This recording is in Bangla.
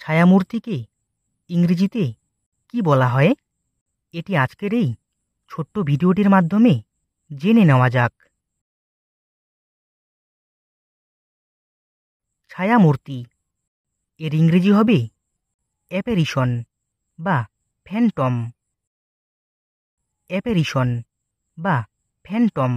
ছায়ামূর্তিকে ইংরেজিতে কি বলা হয়? এটি আজকের এই ছোট্ট ভিডিওটির মাধ্যমে জেনে নেওয়া যাক। ছায়ামূর্তি। এর ইংরেজি হবে অ্যাপেরিশন বা ফ্যান্টম। অ্যাপেরিশন বা ফ্যান্টম।